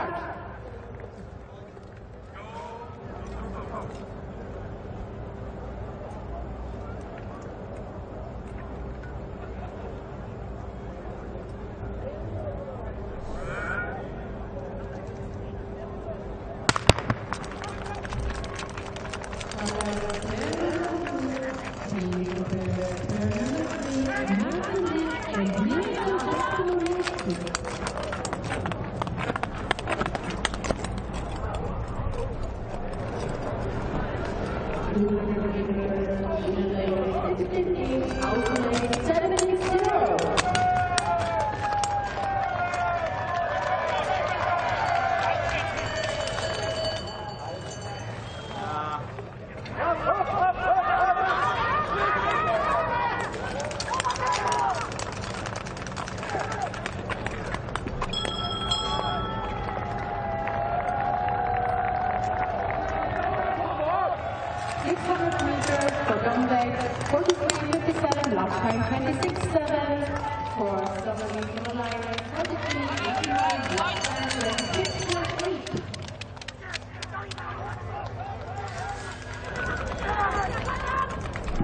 heart.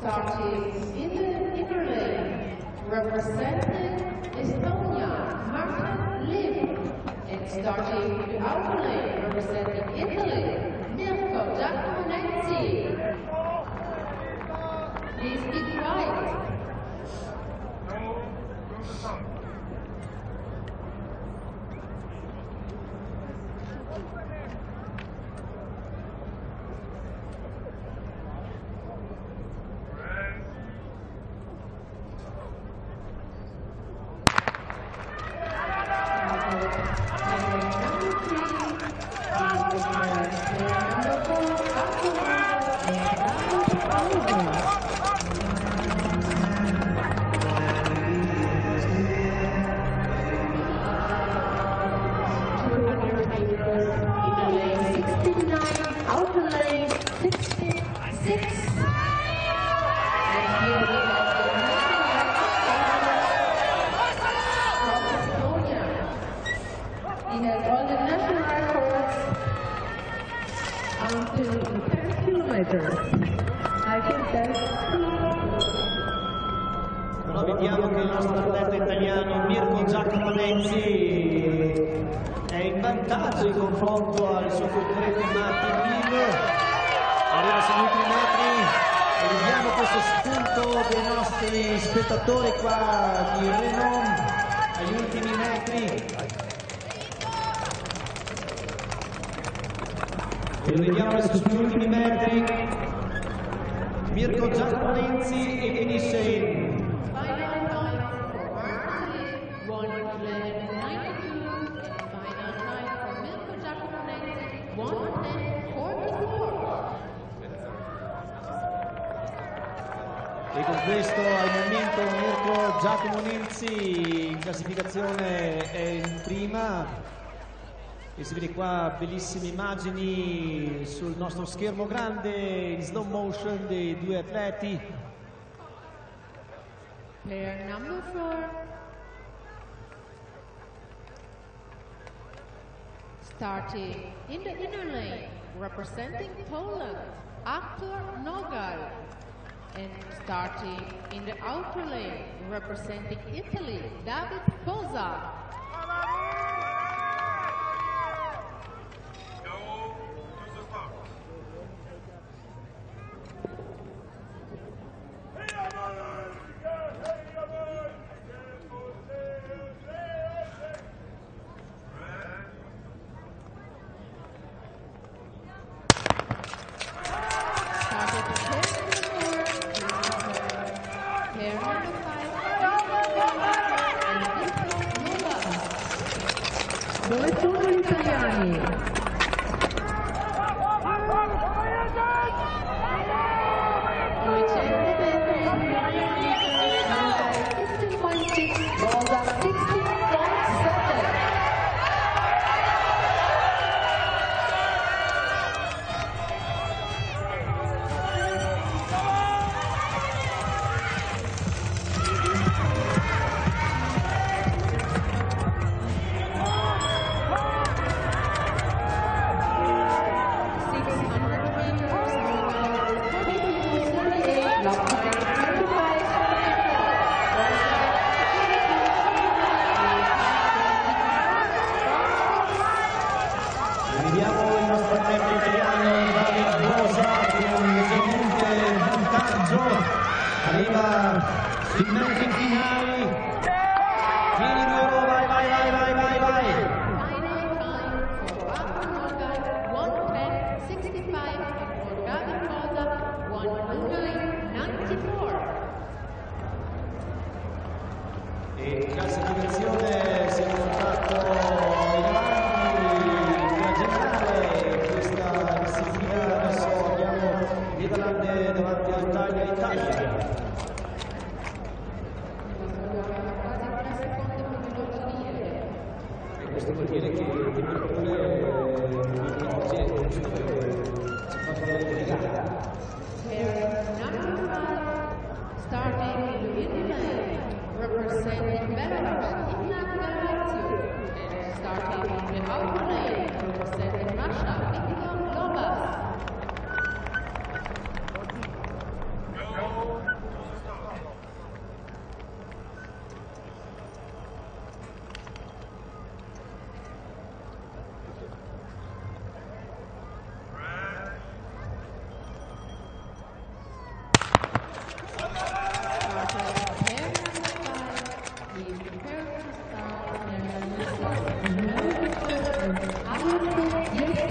starting in the inner lane, representing Estonia, Martin and starting the outer lane, representing Italy, Mirko Please Roberto Italiano, Mirko Giacomo Lenzi, è in vantaggio in confronto al suo concorrente Martellino. Arriva sugli ultimi metri, vediamo questo spunto dei nostri spettatori qua di Renon agli ultimi metri. e lo vediamo adesso sugli ultimi metri Mirko Giacomo Lenzi e finisce E con questo al momento Mirko Giacomo Nilzi in classificazione è in prima e si vede qua bellissime immagini sul nostro schermo grande in slow motion dei due atleti. Player number four. Starting in the inner lane, representing Poland, Arthur Nogal. And starting in the outer lane, representing Italy, David Poza. final.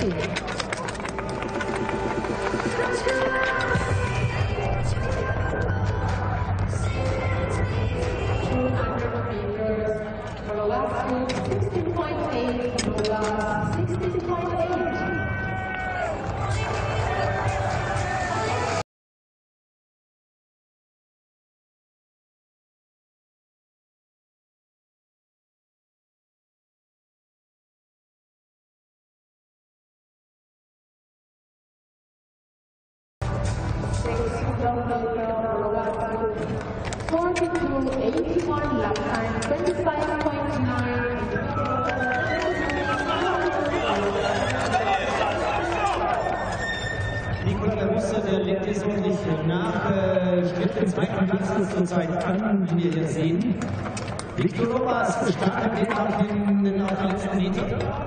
you. Platz zurzeit an, wie wir hier sehen. Victor jetzt auf den, auf den letzten Meter.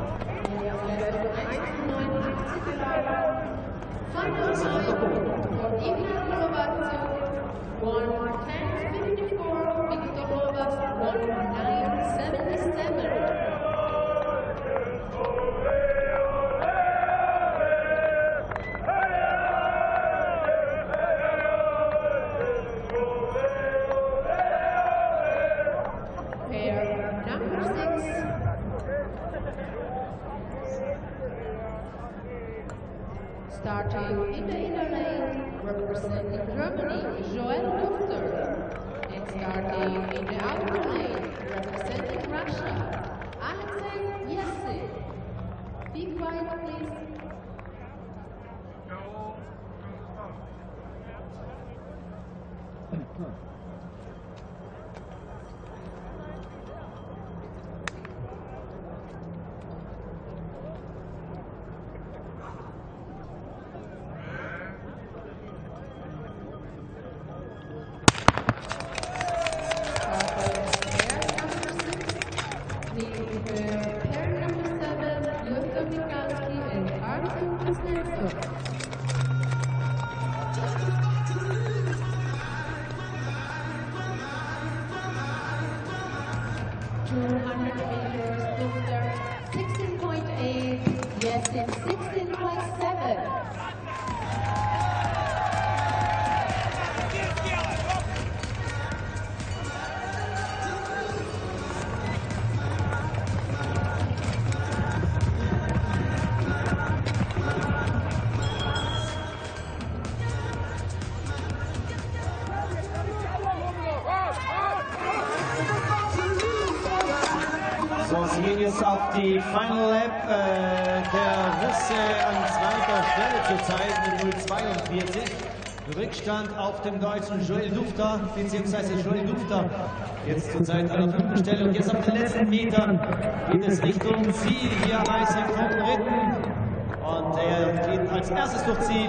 Die Final Lap äh, der Russe an zweiter Stelle zurzeit mit 0,42. Rückstand auf dem deutschen Joel Dufter, beziehungsweise Joel Dufter jetzt zurzeit an der fünften Stelle. Und jetzt auf den letzten Metern geht es Richtung Ziel. Hier heißt Favoriten. Und er geht als erstes durch Ziel.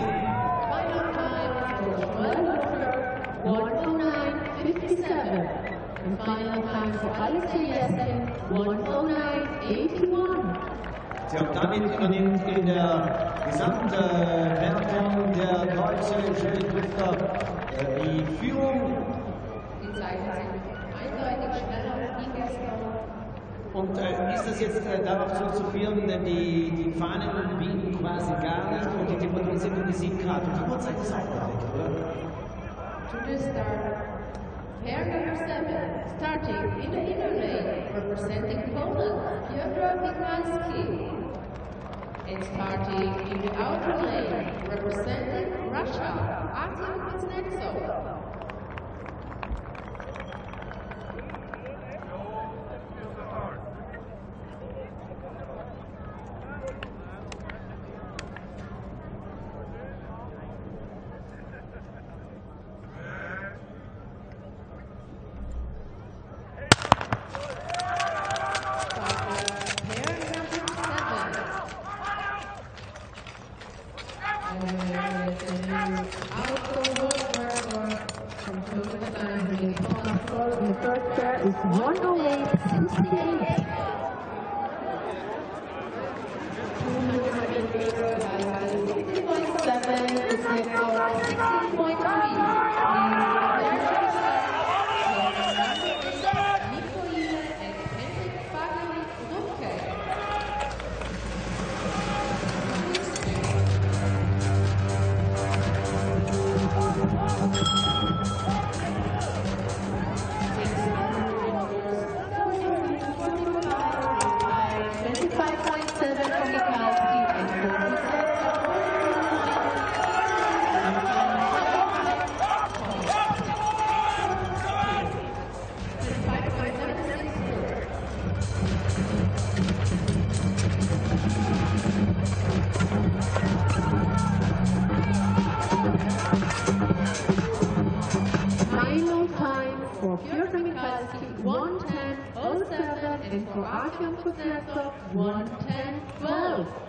Final time for Joel Luther, 109.57. And final time for Alexei Yaskin, 109.81. Tja, und damit übernimmt in der Gesamtwertung der deutsche Joel Dufter äh, die Führung. Die Zeiten sind eindeutig schneller wie gestern. Und äh, ist das jetzt äh, darauf zurückzuführen, denn die, die Fahnen bieten quasi gar nicht und die Temperaturen sind um die 7 Grad. Und die Uhrzeit ist perfekt, oder? To the start. Pair number seven, starting in the inner lane, representing Poland, Fyodor Michalski. And starting in the outer lane, representing Russia, Artem Kuznetsov. Starting from Artyom Kuznetsov, 110, 12.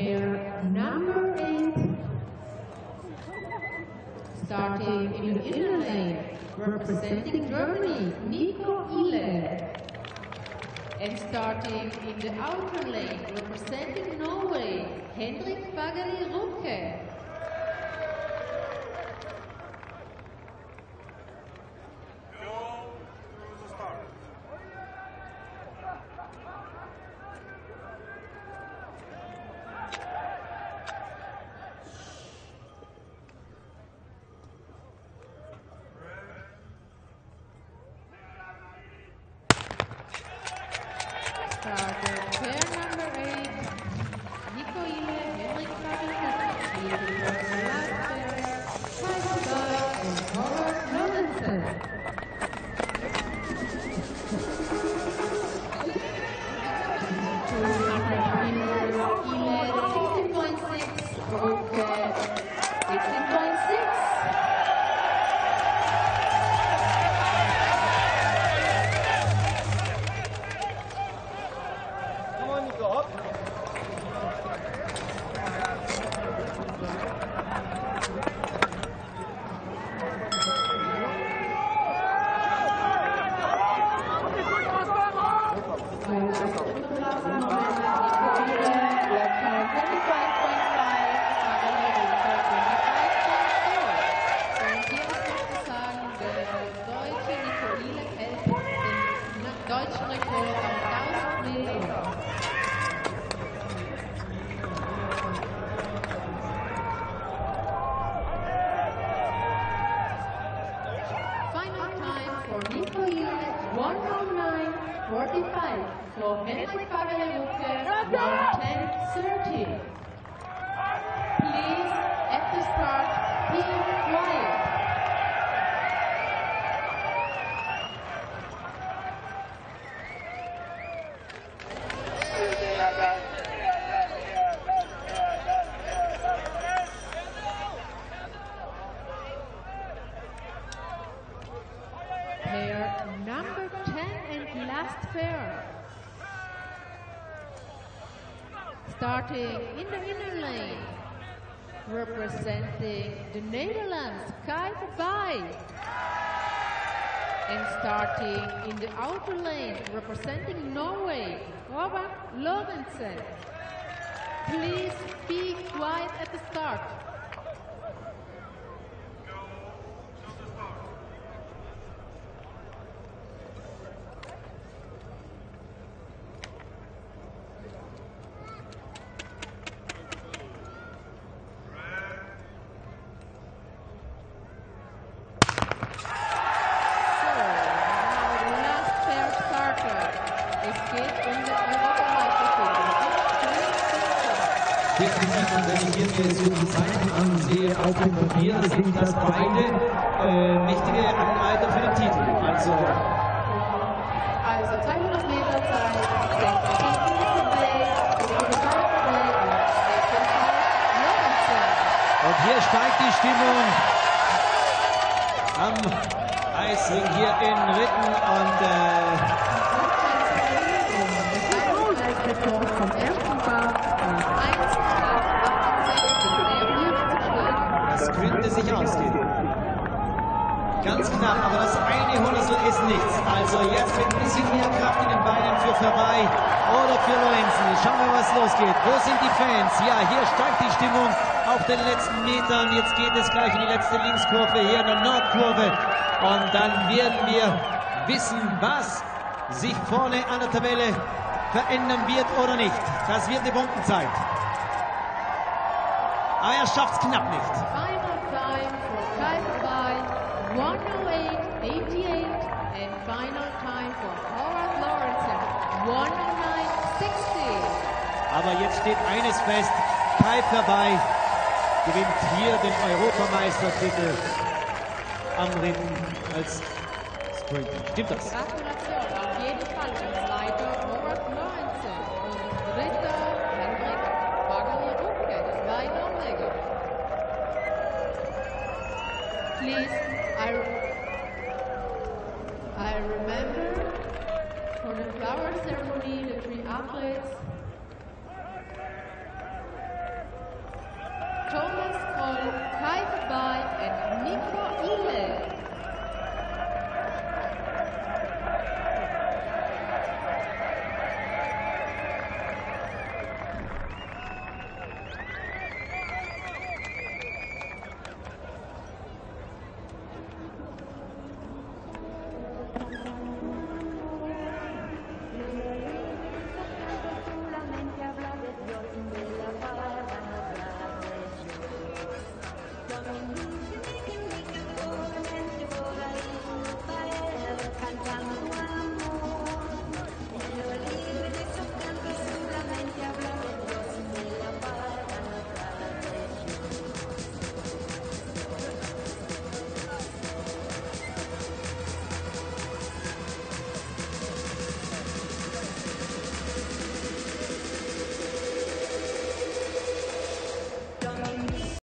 Pair number eight, starting in the inner lane, representing Germany, Nico Ile. And starting in the outer lane, representing Norway, Henrik Fagari Rucke. Chicago. Walker 10.30. Please, at the start, here. Starting in the outer lane, representing Norway, Robert Lorentzen. Please be quiet at the start. Das beide äh, mächtige Anreiter für den Titel. Also Also 200 Meter Zeit, 60 Sekunden Play, für die Play und Stefan Lorenzen. Und hier steigt die Stimmung am Eisring hier in Ritten und äh, Ganz knapp, aber das eine Hundertstel ist nichts. Also jetzt mit ein bisschen mehr Kraft in den Beinen für Verwey oder für Lorenzen. Schauen wir, was losgeht. Wo sind die Fans? Ja, hier steigt die Stimmung auf den letzten Metern. Jetzt geht es gleich in die letzte Linkskurve hier in der Nordkurve. Und dann werden wir wissen, was sich vorne an der Tabelle verändern wird oder nicht. Das wird die Bombenzeit. Aber er schafft es knapp nicht. Aber jetzt steht eines fest, Kai vorbei gewinnt hier den Europameistertitel am Ritten als Sprinter. Stimmt das?